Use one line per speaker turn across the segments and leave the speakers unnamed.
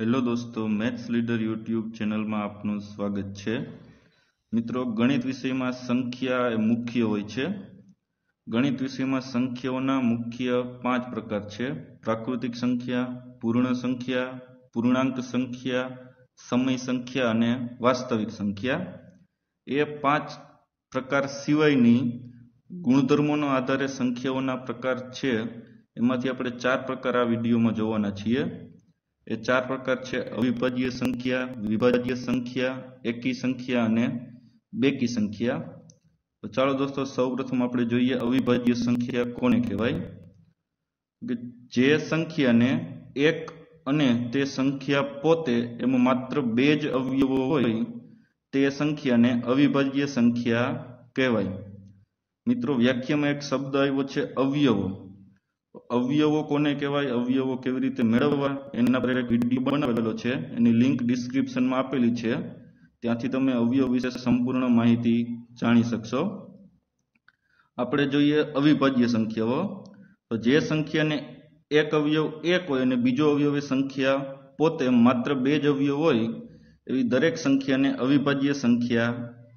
Hello દોસ્તો, maths leader YouTube ચેનલમાં આપનું સ્વાગત છે. મિત્રો, ગણિત વિષયમાં સંખ્યા એ મુખ્ય હોય છે. ગણિત વિષયમાં સંખ્યાઓના મુખ્ય પાંચ પ્રકાર છે. પ્રાકૃતિક સંખ્યા, પૂર્ણ સંખ્યા, પૂર્ણાંક સંખ્યા, સમય સંખ્યા અને વાસ્તવિક સંખ્યા. એ પાંચ પ્રકાર સિવાયની ગુણધર્મોના આધારે સંખ્યાઓના પ્રકાર છે. એમાંથી આપણે ચાર પ્રકાર આ વિડીયોમાં જોવાના છીએ. એ ચાર પ્રકાર છે. અવિભાજ્ય સંખ્યા, વિભાજ્ય સંખ્યા, એકી સંખ્યા અને બેકી સંખ્યા. તો ચાલો દોસ્તો, સૌપ્રથમ આપણે જોઈએ અવિભાજ્ય સંખ્યા કોને કહેવાય? જે સંખ્યાને એક અને તે સંખ્યા પોતે એમાં માત્ર બે જ અવયવો હોય, તે સંખ્યાને અવિભાજ્ય સંખ્યા કહેવાય. મિત્રો, વ્યાખ્યામાં એક શબ્દ આવ્યો છે અવયવો. અવયવો કોને કહેવાય? અવયવો કેવી રીતે મેળવવા? એના પર એક વીડિયો બનાવેલો છે. એની લિંક ડિસ્ક્રિપ્શનમાં આપેલી છે. ત્યાંથી તમે અવયવ વિશે સંપૂર્ણ માહિતી જાણી શકશો. આપણે જોઈએ અવિભાજ્ય સંખ્યાઓ. તો જે સંખ્યાને એક અવયવ એક હોય અને બીજો અવયવ સંખ્યા પોતે માત્ર બે જ અવયવ હોય, એવી દરેક સંખ્યાને અવિભાજ્ય સંખ્યા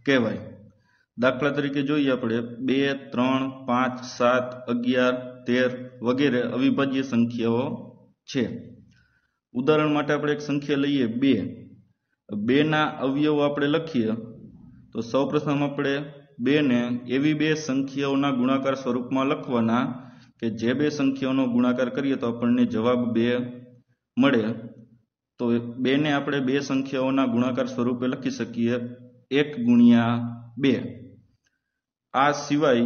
કહેવાય. દાખલા તરીકે જોઈએ આપણે. બે, ત્રણ, પાંચ, સાત, અગિયાર તેર વગેરે અવિભાજ્ય સંખ્યાઓ છે. ઉદાહરણ માટે આપણે એક સંખ્યા લઈએ, બે. બેના અવયવો આપણે લખીએ, તો સૌપ્રથમ આપણે બેને એવી બે સંખ્યાઓના ગુણાકાર સ્વરૂપમાં લખવાના કે જે બે સંખ્યાઓનો ગુણાકાર કરીએ તો આપણને જવાબ બે મળે. તો બેને આપણે બે સંખ્યાઓના ગુણાકાર સ્વરૂપે લખી શકીએ, એક ગુણ્યા બે. આ સિવાય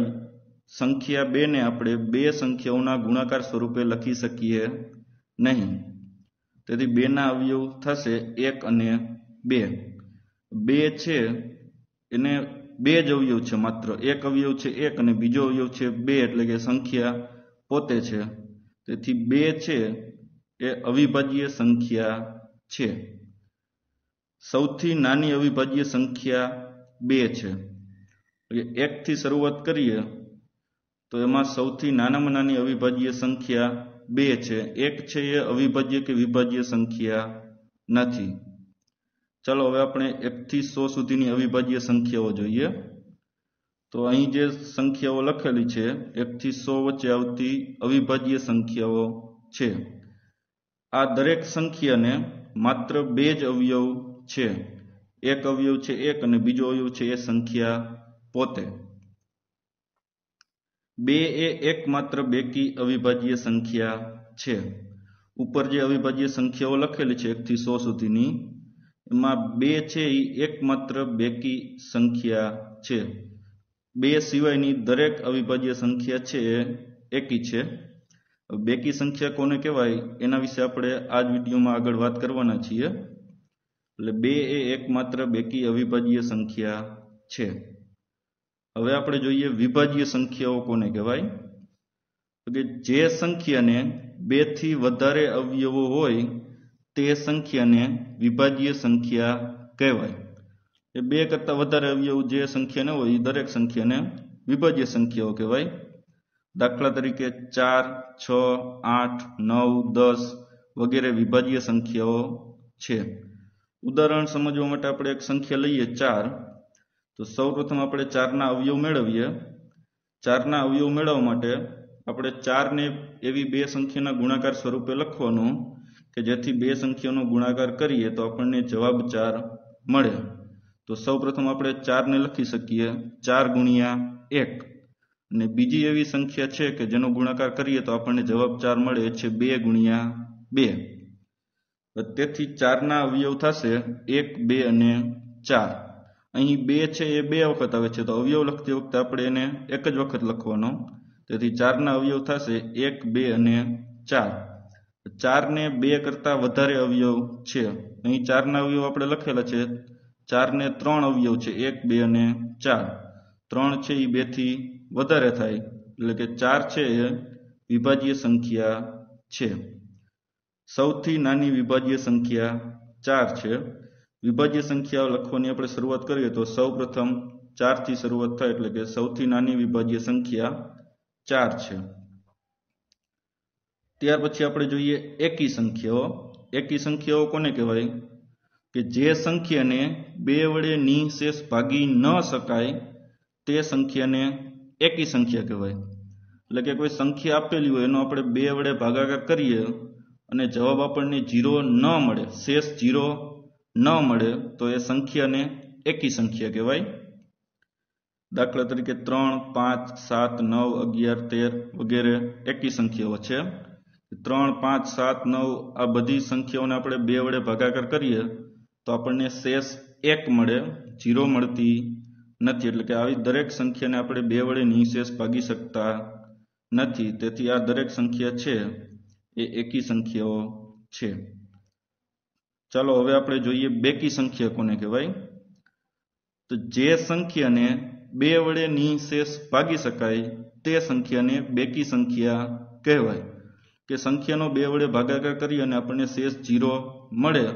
સંખ્યા બેને આપણે બે સંખ્યાઓના ગુણાકાર સ્વરૂપે લખી શકીએ નહીં. તેથી બેના અવયવ થશે એક અને બે. બે છે એને બે જ અવયવ છે માત્ર. એક અવયવ છે એક અને બીજો અવયવ છે બે એટલે કે સંખ્યા પોતે છે. તેથી બે છે એ અવિભાજ્ય સંખ્યા છે. સૌથી નાની અવિભાજ્ય સંખ્યા બે છે. એકથી શરૂઆત કરીએ તો એમાં સૌથી નાનામાં નાની અવિભાજ્ય સંખ્યા બે છે. એક છે એ અવિભાજ્ય કે વિભાજ્ય સંખ્યા નથી. ચાલો હવે આપણે એકથી સો સુધીની અવિભાજ્ય સંખ્યાઓ જોઈએ. તો અહીં જે સંખ્યાઓ લખેલી છે, એકથી સો વચ્ચે આવતી અવિભાજ્ય સંખ્યાઓ છે. આ દરેક સંખ્યાને માત્ર બે જ અવયવ છે. એક અવયવ છે એક અને બીજો અવયવ છે એ સંખ્યા પોતે. બે એ એકમાત્ર બેકી અવિભાજ્ય સંખ્યા છે. ઉપર જે અવિભાજ્ય સંખ્યાઓ લખેલી છે એકથી સો સુધીની, એમાં બે છે એ એકમાત્ર બેકી સંખ્યા છે. બે સિવાયની દરેક અવિભાજ્ય સંખ્યા છે એ એકી છે. બેકી સંખ્યા કોને કહેવાય? એના વિશે આપણે આ જ વિડીયોમાં આગળ વાત કરવાના છીએ. એટલે બે એ એકમાત્ર બેકી અવિભાજ્ય સંખ્યા છે. હવે આપણે જોઈએ વિભાજ્ય સંખ્યાઓ કોને કહેવાય? કે જે સંખ્યાને બેથી વધારે અવયવો હોય, તે સંખ્યાને વિભાજ્ય સંખ્યા કહેવાય. એ બે કરતા વધારે અવયવ જે સંખ્યાને હોય, એ દરેક સંખ્યાને વિભાજ્ય સંખ્યાઓ કહેવાય. દાખલા તરીકે ચાર, છ, આઠ, નવ, દસ વગેરે વિભાજ્ય સંખ્યાઓ છે. ઉદાહરણ સમજવા માટે આપણે એક સંખ્યા લઈએ, ચાર. તો સૌપ્રથમ આપણે ચારના અવયવ મેળવીએ. ચારના અવયવ મેળવવા માટે આપણે ચારને એવી બે સંખ્યાના ગુણાકાર સ્વરૂપે લખવાનું કે જેથી બે સંખ્યાનો ગુણાકાર કરીએ તો આપણને જવાબ ચાર મળે. તો સૌપ્રથમ આપણે ચારને લખી શકીએ. ચાર ગુણ્યા એક. અને બીજી એવી સંખ્યા છે કે જેનો ગુણાકાર કરીએ તો આપણને જવાબ ચાર મળે. છે બે ગુણ્યા બે. તેથી ચારના અવયવ થશે એક, બે અને ચાર. અહીં બે છે, એ બે વખત આવે છે. તો અવયવ લખતી વખતે આપણે એને એક જ વખત લખવાનો. તેથી ચારના અવયવ થશે એક, બે અને ચાર. ચારને બે કરતા વધારે અવયવ છે. અહીં ચારના અવયવ આપણે લખેલા છે. ચારને ત્રણ અવયવ છે. એક, બે અને ચાર. ત્રણ છે એ બેથી વધારે થાય. એટલે કે ચાર છે એ વિભાજ્ય સંખ્યા છે. સૌથી નાની વિભાજ્ય સંખ્યા ચાર છે. વિભાજ્ય સંખ્યાઓ લખવાની આપણે શરૂઆત કરીએ તો સૌ પ્રથમ ચારથી શરૂઆત થાય એટલે કે સૌથી નાની વિભાજ્ય સંખ્યા ચાર છે. ત્યાર પછી આપણે જોઈએ એકી સંખ્યાઓ. એકી સંખ્યાઓ કોને કહેવાય? કે જે સંખ્યાને બે વડે નિશેષ ભાગી ન શકાય તે સંખ્યાને એકી સંખ્યા કહેવાય. એટલે કે કોઈ સંખ્યા આપેલી હોય એનો આપણે બે વડે ભાગાકાર કરીએ અને જવાબ આપણને જીરો ન મળે. શેષ જીરો ન મળે તો એ સંખ્યાને એકી સંખ્યા કહેવાય. દાખલા તરીકે ત્રણ, પાંચ, સાત, નવ, અગિયાર, તેર વગેરે એકી સંખ્યાઓ છે. ત્રણ, પાંચ, સાત, નવ આ બધી સંખ્યાઓને આપણે બે વડે ભાગાકાર કરીએ તો આપણને શેષ એક મળે, જીરો મળતી નથી. એટલે કે આવી દરેક સંખ્યાને આપણે બે વડે નિશેષ ભાગી શકતા નથી. તેથી આ દરેક સંખ્યા છે એ એકી સંખ્યાઓ છે. ચાલો હવે આપણે જોઈએ બેકી સંખ્યા કોને કહેવાય? તો જે સંખ્યાને બે વડે નિશેષ ભાગી શકાય, તે સંખ્યાને બેકી સંખ્યા કહેવાય. કે સંખ્યાનો બે વડે ભાગાકાર કરી અને આપણને શેષ જીરો મળે,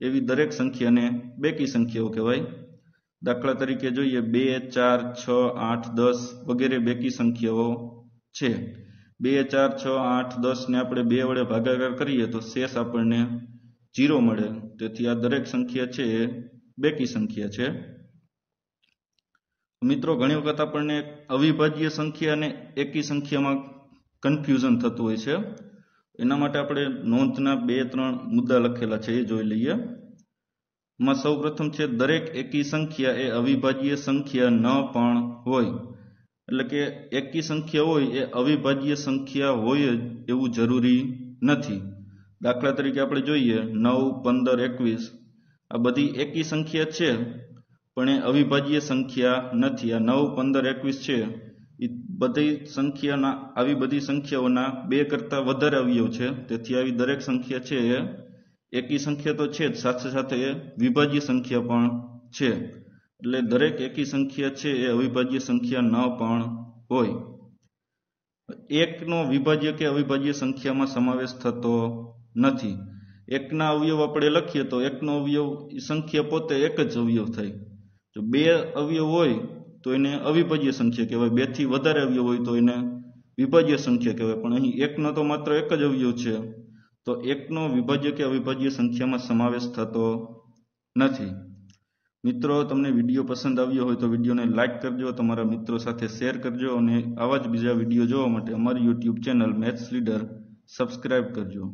એવી દરેક સંખ્યાને બેકી સંખ્યાઓ કહેવાય. દાખલા તરીકે જોઈએ, બે, ચાર, છ, આઠ, દસ વગેરે બેકી સંખ્યાઓ છે. બે, ચાર, છ, આઠ દસ ને આપણે બે વડે ભાગાકાર કરીએ તો શેષ આપણને જીરો મળે. તેથી આ દરેક સંખ્યા છે એ બેકી સંખ્યા છે. મિત્રો, ઘણી વખત આપણને અવિભાજ્ય સંખ્યા અને એકી સંખ્યામાં કન્ફ્યુઝન થતું હોય છે. એના માટે આપણે નોંધના બે, ત્રણ મુદ્દા લખેલા છે, એ જોઈ લઈએ. માં સૌ પ્રથમ છે, દરેક એકી સંખ્યા એ અવિભાજ્ય સંખ્યા ન પણ હોય. એટલે કે એકી સંખ્યા હોય એ અવિભાજ્ય સંખ્યા હોય જ એવું જરૂરી નથી. દાખલા તરીકે આપણે જોઈએ, નવ, પંદર, એકવીસ, આ બધી એકી સંખ્યા છે, પણ એ અવિભાજ્ય સંખ્યા નથી. આ નવ, પંદર, એકવીસ છે. એ બધી સંખ્યાના, આવી બધી સંખ્યાઓના બે કરતાં વધારે અવયવ છે. તેથી આવી દરેક સંખ્યા છે એ એકી સંખ્યા તો છે જ. સાથે સાથે એ વિભાજ્ય સંખ્યા પણ છે. એટલે દરેક એકી સંખ્યા છે એ અવિભાજ્ય સંખ્યા ન પણ હોય. એકનો વિભાજ્ય કે અવિભાજ્ય સંખ્યામાં સમાવેશ થતો નથી. એકના અવયવ આપણે લખીએ તો એકનો અવયવ સંખ્યા પોતે એક જ અવયવ થાય. જો બે અવયવ હોય તો એને અવિભાજ્ય સંખ્યા કહેવાય. બેથી વધારે અવયવ હોય તો એને વિભાજ્ય સંખ્યા કહેવાય. પણ અહીં એકનો તો માત્ર એક જ અવયવ છે. તો એકનો વિભાજ્ય કે અવિભાજ્ય સંખ્યામાં સમાવેશ થતો નથી. મિત્રો, તમને વીડિયો પસંદ આવ્યો હોય તો વિડીયોને લાઇક કરજો, તમારા મિત્રો સાથે શેર કરજો અને આવા જ બીજા વીડિયો જોવા માટે અમારી YouTube channel maths leader subscribe કરજો.